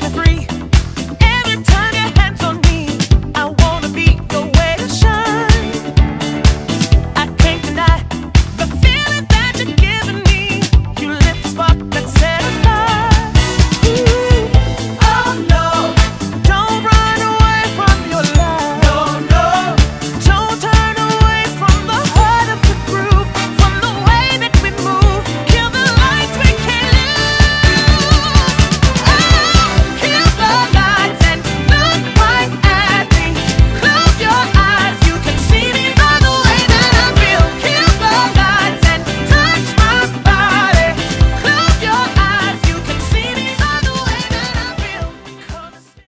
set me free.